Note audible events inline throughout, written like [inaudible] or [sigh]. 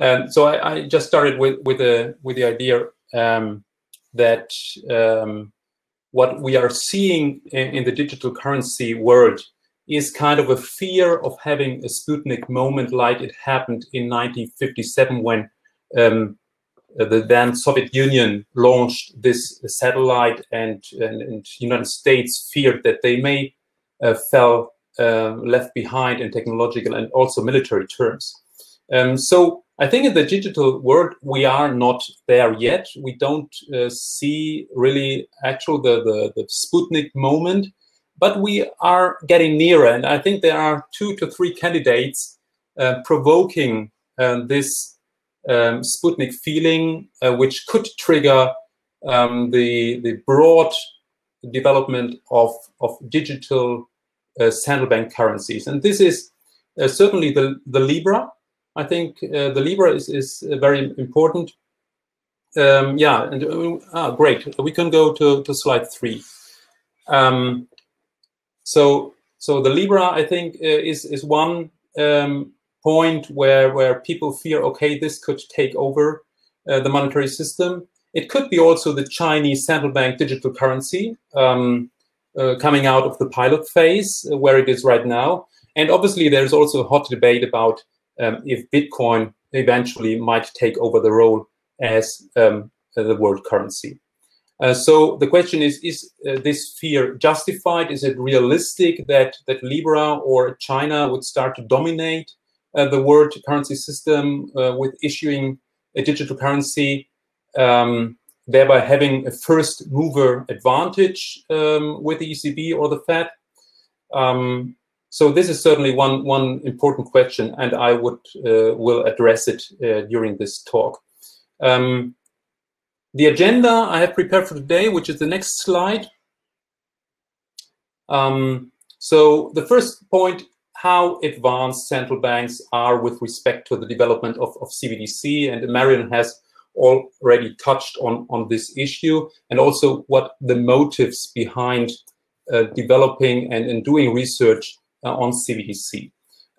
Um, so I, I, just started with with the with the idea um, that um, what we are seeing in, in, the digital currency world is kind of a fear of having a Sputnik moment like it happened in 1957 when um, the then Soviet Union launched this satellite and, and, and United States feared that they may uh, fell uh, left behind in technological and also military terms. Um, so I think in the digital world, we are not there yet. We don't uh, see really actual the, the, the, Sputnik moment, but we are getting nearer. And I think there are two to three candidates uh, provoking uh, this um, Sputnik feeling, uh, which could trigger um, the, the broad development of, of digital uh, central bank currencies. And this is uh, certainly the, the Libra, I think uh, the Libra is, is uh, very important. Um, yeah, and uh, ah, great. We can go to, to slide three. Um, so, so the Libra, I think, uh, is is one um, point where where people fear, okay, this could take over uh, the monetary system. It could be also the Chinese central bank digital currency um, uh, coming out of the pilot phase where it is right now. And obviously, there's also a hot debate about um, if Bitcoin eventually might take over the role as um, the world currency. Uh, so the question is, is uh, this fear justified? Is it realistic that, that Libra or China would start to dominate uh, the world currency system uh, with issuing a digital currency, um, thereby having a first mover advantage um, with the ECB or the Fed? Um, so this is certainly one one important question, and I would uh, will address it uh, during this talk. Um, the agenda I have prepared for today, which is the next slide. Um, so the first point, how advanced central banks are with respect to the development of, of CBDC, and Marion has already touched on, on this issue, and also what the motives behind uh, developing and, and doing research on CBDC.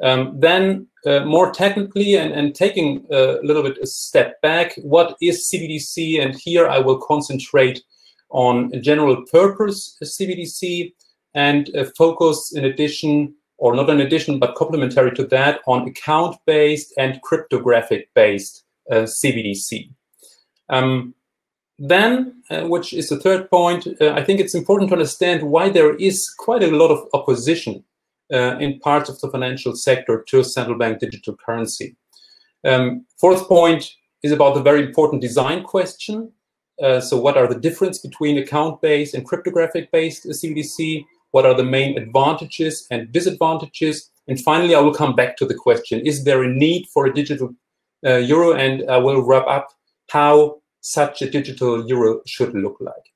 Um, then uh, more technically and, and taking a little bit a step back, what is CBDC? And here I will concentrate on general purpose CBDC and uh, focus in addition, or not in addition, but complementary to that, on account-based and cryptographic-based uh, CBDC. Um, then, uh, which is the third point, uh, I think it's important to understand why there is quite a lot of opposition uh, in parts of the financial sector to central bank digital currency. Um, fourth point is about the very important design question. Uh, so what are the difference between account-based and cryptographic-based CBDC? What are the main advantages and disadvantages? And finally, I will come back to the question, is there a need for a digital uh, euro? And I will wrap up how such a digital euro should look like.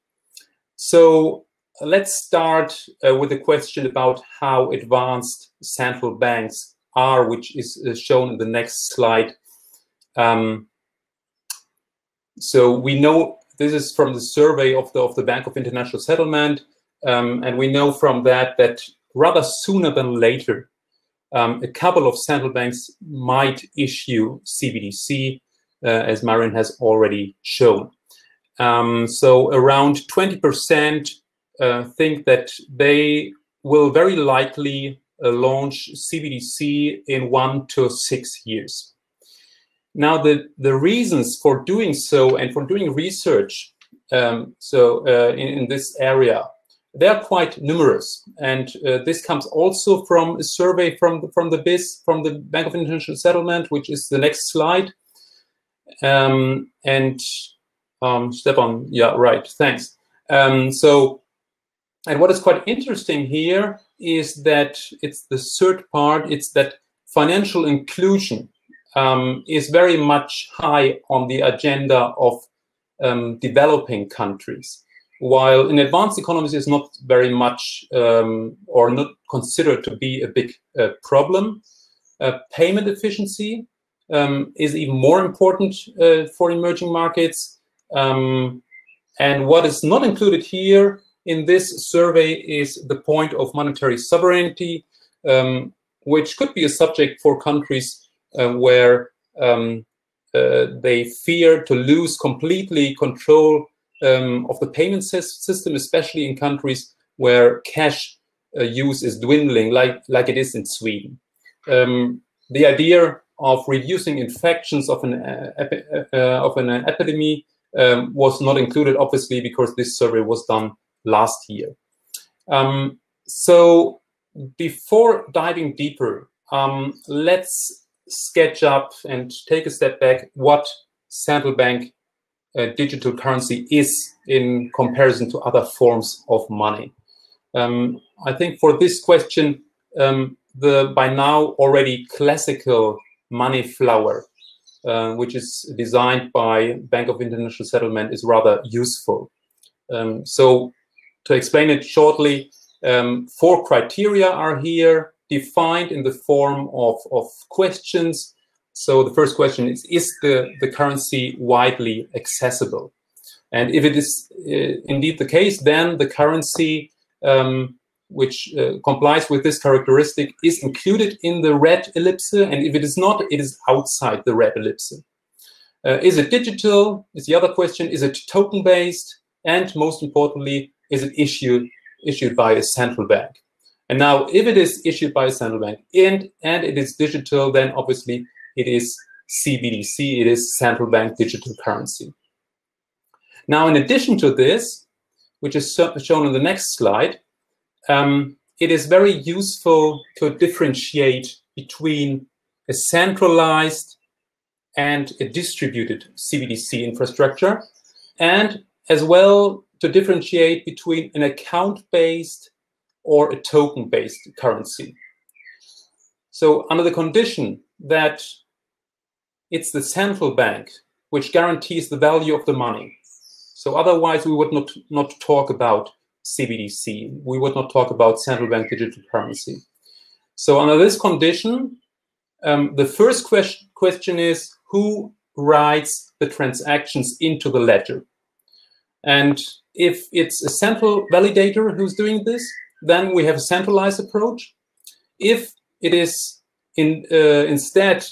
So let's start uh, with a question about how advanced central banks are, which is uh, shown in the next slide. Um, so we know this is from the survey of the of the Bank of International Settlement, um, and we know from that that rather sooner than later, um, a couple of central banks might issue CBDC, uh, as Marion has already shown. Um, so around 20 percent uh, think that they will very likely uh, launch CBDC in one to six years. Now, the, the reasons for doing so and for doing research um, so uh, in, in, this area, they are quite numerous. And uh, this comes also from a survey from the, from the BIS, from the Bank of International Settlement, which is the next slide. Um, and um, Stefan, yeah, right, thanks. Um, so and what is quite interesting here is that it's the third part, it's that financial inclusion um, is very much high on the agenda of um, developing countries, while in advanced economies is not very much um, or not considered to be a big uh, problem. Uh, payment efficiency um, is even more important uh, for emerging markets. Um, and what is not included here in this survey is the point of monetary sovereignty, um, which could be a subject for countries uh, where um, uh, they fear to lose completely control um, of the payment system, especially in countries where cash uh, use is dwindling, like like it is in Sweden. Um, the idea of reducing infections of an uh, uh, of an epidemic um, was not included, obviously, because this survey was done last year. Um, so before diving deeper, um, let's sketch up and take a step back what central bank uh, digital currency is in comparison to other forms of money. Um, I think for this question, um, the by now already classical money flower, uh, which is designed by Bank of International Settlement, is rather useful. Um, so to explain it shortly, um, four criteria are here defined in the form of, of questions. So the first question is, is the, the currency widely accessible? And if it is uh, indeed the case, then the currency um, which uh, complies with this characteristic is included in the red ellipse. And if it is not, it is outside the red ellipse. Uh, is it digital? Is the other question. Is it token-based? And most importantly, is it issued issued by a central bank. And now, if it is issued by a central bank and, and it is digital, then obviously it is CBDC, it is central bank digital currency. Now, in addition to this, which is shown on the next slide, um, it is very useful to differentiate between a centralized and a distributed CBDC infrastructure, and as well to differentiate between an account-based or a token-based currency. So under the condition that it's the central bank which guarantees the value of the money. So otherwise we would not, not talk about CBDC. We would not talk about central bank digital currency. So under this condition, um, the first question, question is who writes the transactions into the ledger? And if it's a central validator who's doing this, then we have a centralized approach. If it is in, uh, instead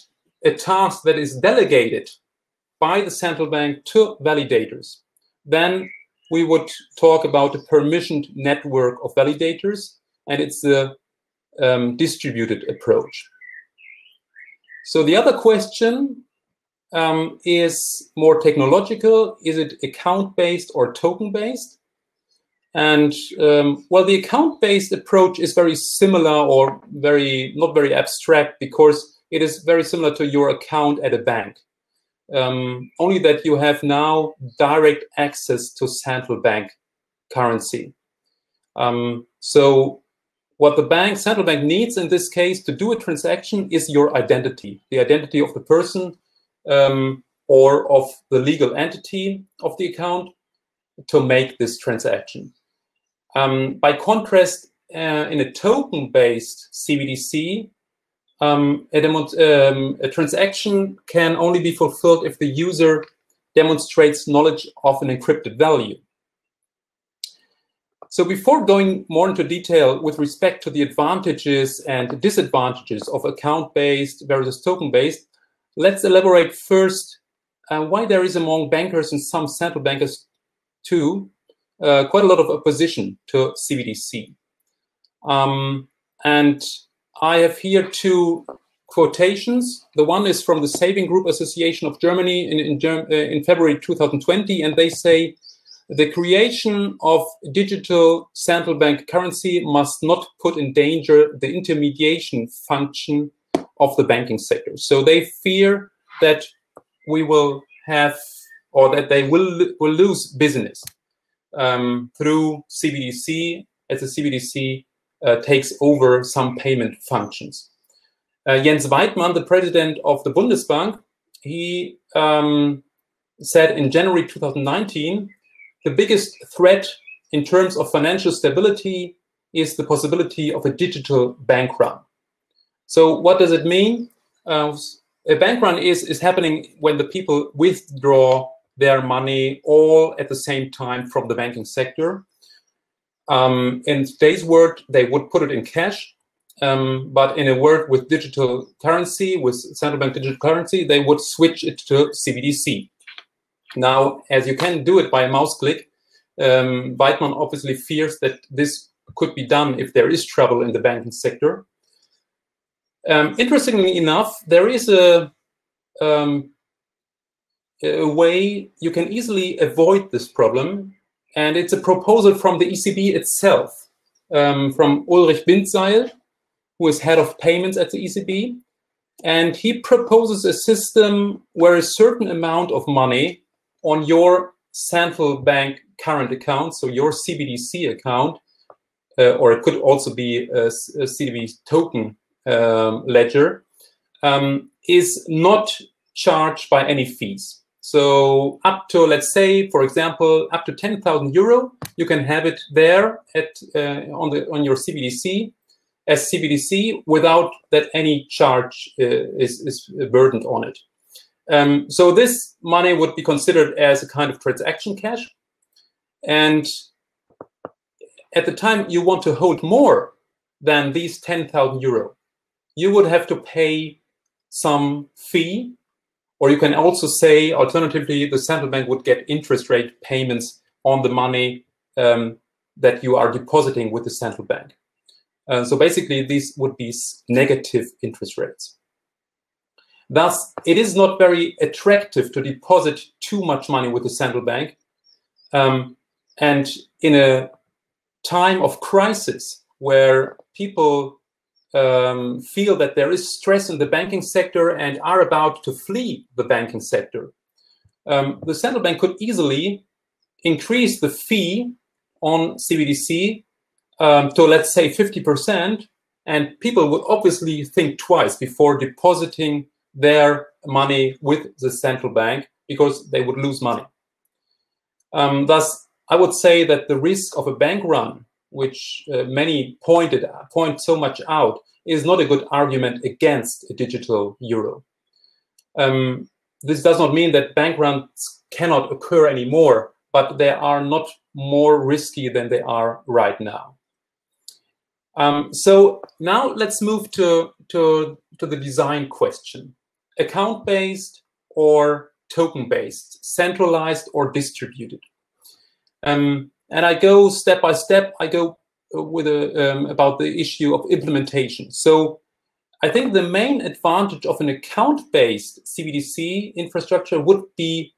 a task that is delegated by the central bank to validators, then we would talk about a permissioned network of validators, and it's a um, distributed approach. So the other question um, is more technological. Is it account-based or token-based? And um, well, the account-based approach is very similar or very not very abstract because it is very similar to your account at a bank. Um, only that you have now direct access to central bank currency. Um, so what the bank, central bank needs in this case to do a transaction is your identity, the identity of the person um, or of the legal entity of the account to make this transaction. Um, by contrast, uh, in a token-based CBDC, um, a, um, a, transaction can only be fulfilled if the user demonstrates knowledge of an encrypted value. So before going more into detail with respect to the advantages and disadvantages of account-based versus token-based, Let's elaborate first uh, why there is among bankers and some central bankers too uh, quite a lot of opposition to CBDC. Um, and I have here two quotations. The one is from the Saving Group Association of Germany in, in, Germ uh, in February 2020, and they say, the creation of digital central bank currency must not put in danger the intermediation function of the banking sector. So they fear that we will have or that they will, will lose business um, through CBDC as the CBDC uh, takes over some payment functions. Uh, Jens Weidmann, the president of the Bundesbank, he um, said in January 2019, the biggest threat in terms of financial stability is the possibility of a digital bank run. So what does it mean? Uh, a bank run is, is happening when the people withdraw their money all at the same time from the banking sector. Um, in today's world, they would put it in cash. Um, but in a world with digital currency, with central bank digital currency, they would switch it to CBDC. Now, as you can do it by a mouse click, um, Weidmann obviously fears that this could be done if there is trouble in the banking sector. Um, interestingly enough, there is a, um, a way you can easily avoid this problem, and it's a proposal from the ECB itself, um, from Ulrich Bindseil, who is head of payments at the ECB. And he proposes a system where a certain amount of money on your central bank current account, so your CBDC account, uh, or it could also be a, a token um, ledger, um, is not charged by any fees. So up to, let's say, for example, up to 10,000 euro, you can have it there at uh, on the on your CBDC as CBDC without that any charge uh, is, is burdened on it. Um, so this money would be considered as a kind of transaction cash. And at the time you want to hold more than these 10,000 euro, you would have to pay some fee, or you can also say, alternatively, the central bank would get interest rate payments on the money um, that you are depositing with the central bank. Uh, so basically, these would be negative interest rates. Thus, it is not very attractive to deposit too much money with the central bank. Um, and in a time of crisis where people um, feel that there is stress in the banking sector and are about to flee the banking sector, um, the central bank could easily increase the fee on CBDC um, to, let's say, 50%, and people would obviously think twice before depositing their money with the central bank because they would lose money. Um, thus, I would say that the risk of a bank run, which uh, many pointed point so much out, is not a good argument against a digital euro. Um, this does not mean that bank runs cannot occur anymore, but they are not more risky than they are right now. Um, so now let's move to, to, to the design question account-based or token-based, centralized or distributed. Um, and I go step by step. I go uh, with a, um, about the issue of implementation. So I think the main advantage of an account-based CBDC infrastructure would be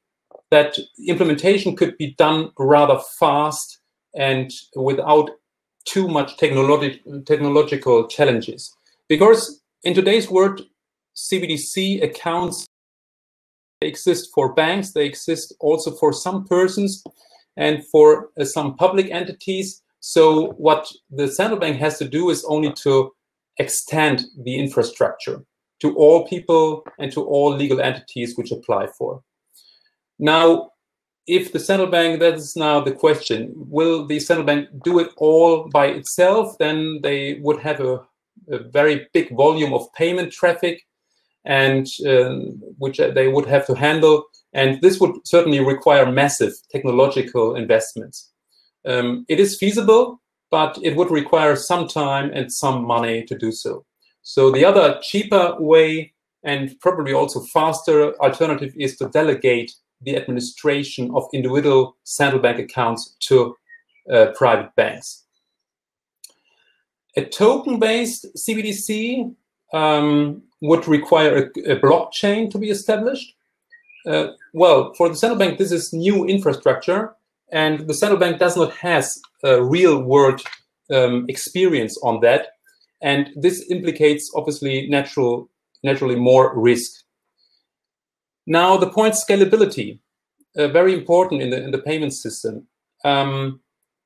that implementation could be done rather fast and without too much technologi technological challenges. Because in today's world, CBDC accounts exist for banks, they exist also for some persons and for uh, some public entities. So what the central bank has to do is only to extend the infrastructure to all people and to all legal entities which apply for. Now, if the central bank, that is now the question, will the central bank do it all by itself? Then they would have a, a very big volume of payment traffic and um, which they would have to handle. And this would certainly require massive technological investments. Um, it is feasible, but it would require some time and some money to do so. So the other cheaper way and probably also faster alternative is to delegate the administration of individual central bank accounts to uh, private banks. A token-based CBDC um, would require a, a blockchain to be established. Uh, well, for the central bank, this is new infrastructure, and the central bank does not has a real world um, experience on that, and this implicates obviously natural, naturally more risk. Now, the point scalability, uh, very important in the in the payment system. Um,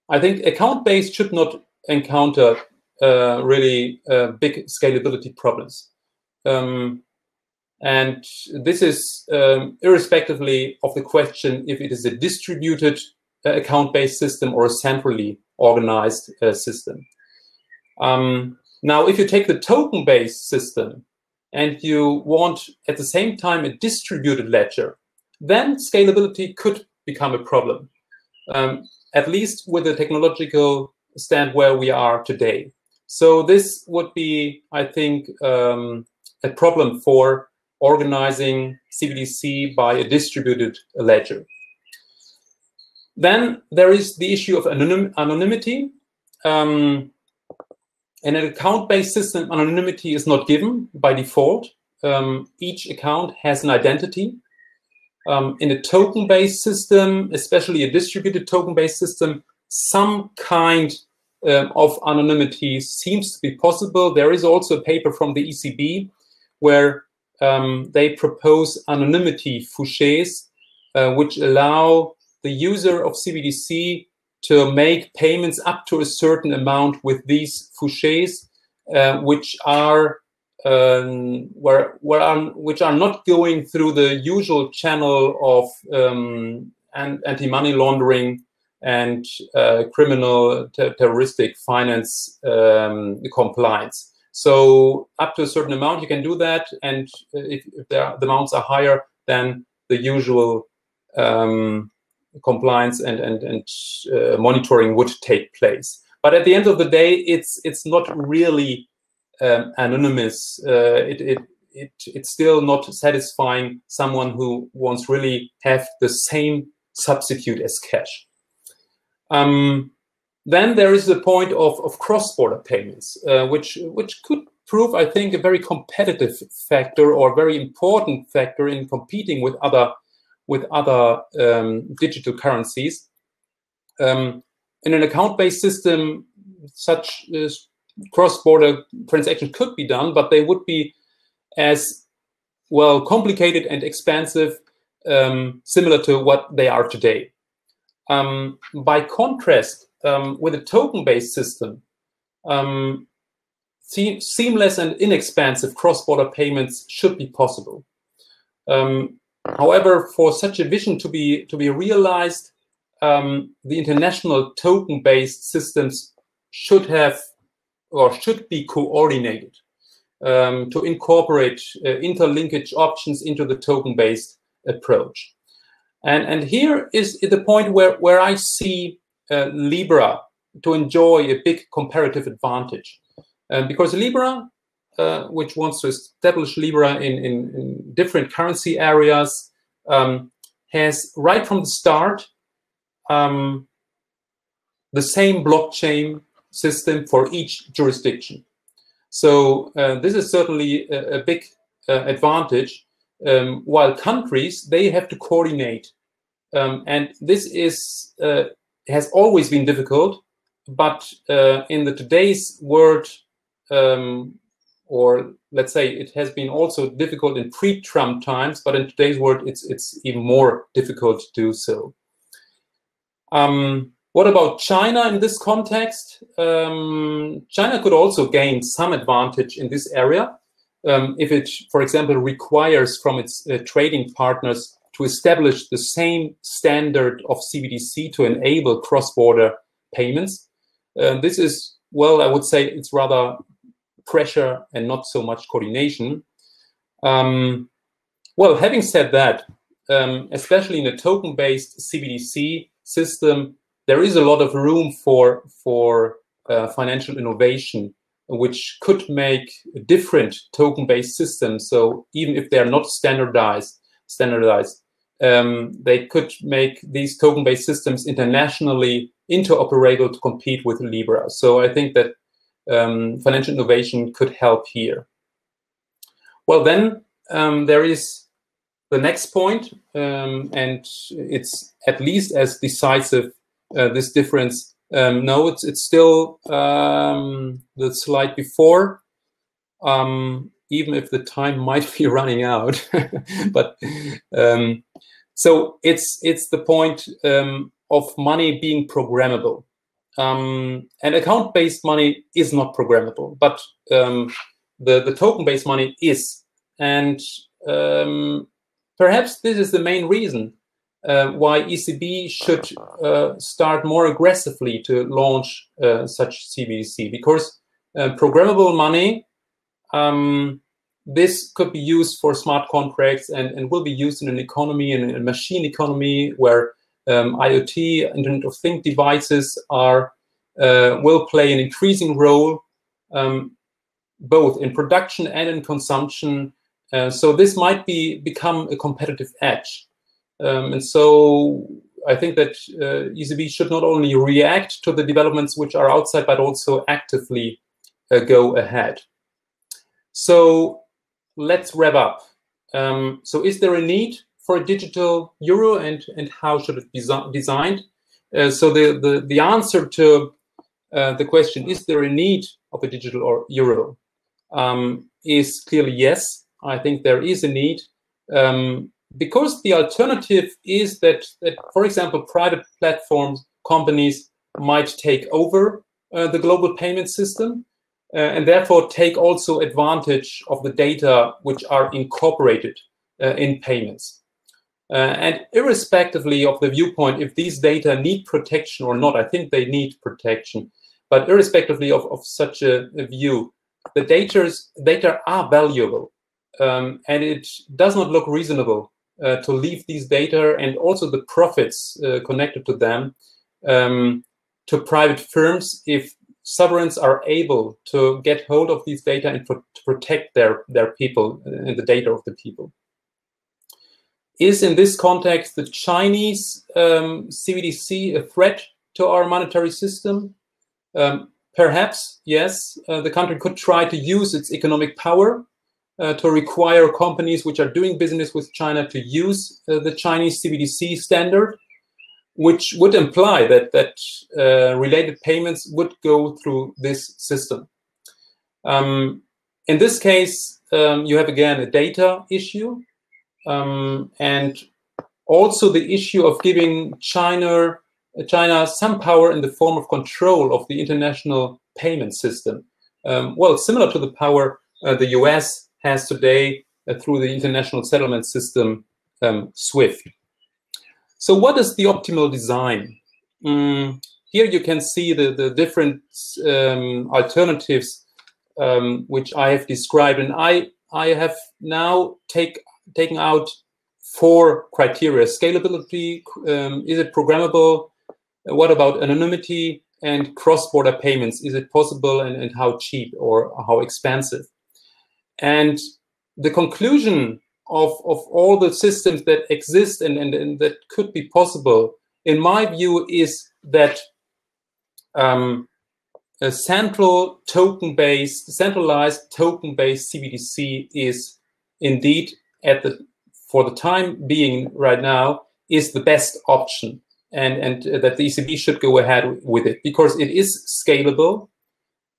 I think account-based should not encounter uh, really uh, big scalability problems. Um, and this is um, irrespectively of the question if it is a distributed uh, account-based system or a centrally organized uh, system. Um, now, if you take the token-based system and you want at the same time a distributed ledger, then scalability could become a problem, um, at least with the technological stand where we are today. So this would be, I think, um, a problem for organizing CBDC by a distributed ledger. Then there is the issue of anonym anonymity. Um, in an account-based system, anonymity is not given by default. Um, each account has an identity. Um, in a token-based system, especially a distributed token-based system, some kind um, of anonymity seems to be possible. There is also a paper from the ECB where um, they propose anonymity fichés, uh, which allow the user of CBDC to make payments up to a certain amount with these fichés, uh, which are um, where, where which are not going through the usual channel of um, anti-money laundering and uh, criminal ter terroristic finance um, compliance. So up to a certain amount, you can do that, and if, if are, the amounts are higher than the usual um, compliance and and and uh, monitoring would take place. But at the end of the day, it's it's not really um, anonymous. Uh, it, it it it's still not satisfying someone who wants really have the same substitute as cash. Um, then there is the point of, of cross-border payments, uh, which which could prove, I think, a very competitive factor or a very important factor in competing with other with other um, digital currencies. Um, in an account-based system, such cross-border transactions could be done, but they would be as well complicated and expensive, um, similar to what they are today. Um, by contrast, um, with a token-based system, um, se seamless and inexpensive cross-border payments should be possible. Um, however, for such a vision to be to be realized, um, the international token-based systems should have or should be coordinated um, to incorporate uh, interlinkage options into the token-based approach. And, and here is the point where, where I see uh, Libra to enjoy a big comparative advantage. Um, because Libra, uh, which wants to establish Libra in, in, in different currency areas, um, has right from the start um, the same blockchain system for each jurisdiction. So uh, this is certainly a, a big uh, advantage. Um, while countries, they have to coordinate. Um, and this is uh, has always been difficult, but uh, in the today's world, um, or let's say it has been also difficult in pre-Trump times, but in today's world, it's it's even more difficult to do so. Um, what about China in this context? Um, China could also gain some advantage in this area um, if it, for example, requires from its uh, trading partners to establish the same standard of CBDC to enable cross-border payments. Uh, this is, well, I would say it's rather pressure and not so much coordination. Um, well, having said that, um, especially in a token-based CBDC system, there is a lot of room for for uh, financial innovation, which could make a different token-based systems. So even if they are not standardized, standardized, um, they could make these token-based systems internationally interoperable to compete with Libra. So I think that um, financial innovation could help here. Well, then um, there is the next point, um, and it's at least as decisive uh, this difference. Um, no, it's it's still um, the slide before, um, even if the time [laughs] might be running out. [laughs] but um, so it's it's the point um, of money being programmable. Um, and account-based money is not programmable, but the the token-based money is, and perhaps this is the main reason uh, why ECB should uh, start more aggressively to launch uh, such CBDC because uh, programmable money um, this could be used for smart contracts and, and will be used in an economy in a machine economy where um, IoT Internet of Things devices are uh, will play an increasing role um, both in production and in consumption. Uh, so this might be become a competitive edge. Um, and so I think that uh, ECB should not only react to the developments which are outside, but also actively uh, go ahead. So let's wrap up. Um, so is there a need for a digital euro and, and how should it be designed? Uh, so the, the, the answer to uh, the question, is there a need of a digital or euro, um, is clearly yes. I think there is a need um, because the alternative is that, that, for example, private platforms, companies might take over uh, the global payment system uh, and therefore take also advantage of the data which are incorporated uh, in payments. Uh, and irrespectively of the viewpoint, if these data need protection or not, I think they need protection. But irrespectively of, of such a, a view, the data's, data are valuable. Um, and it does not look reasonable uh, to leave these data and also the profits uh, connected to them um, to private firms if sovereigns are able to get hold of these data and pro to protect their, their people and the data of the people. Is in this context the Chinese um, CBDC a threat to our monetary system? Um, perhaps, yes. Uh, the country could try to use its economic power uh, to require companies which are doing business with China to use uh, the Chinese CBDC standard, which would imply that that uh, related payments would go through this system. Um, in this case, um, you have again a data issue um, and also the issue of giving China China some power in the form of control of the international payment system. Um, well, similar to the power uh, the US has today uh, through the international settlement system, um, SWIFT. So what is the optimal design? Mm, here you can see the, the different um, alternatives um, which I have described. And I, I have now take, taken out four criteria. Scalability, um, is it programmable? What about anonymity and cross-border payments? Is it possible and, and how cheap or how expensive? And the conclusion of, of all the systems that exist and, and, and that could be possible, in my view, is that um, a central token-based, centralized token-based CBDC is indeed at the for the time being right now is the best option. And and that the ECB should go ahead with it because it is scalable,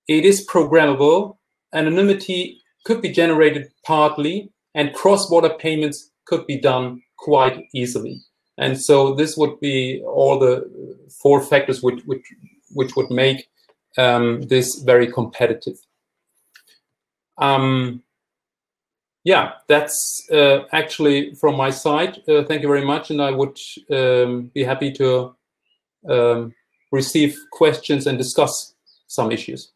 it is programmable, anonymity could be generated partly, and cross-border payments could be done quite easily. And so this would be all the four factors which, which, which would make um, this very competitive. Um, yeah, that's uh, actually from my side. Uh, thank you very much. And I would um, be happy to um, receive questions and discuss some issues.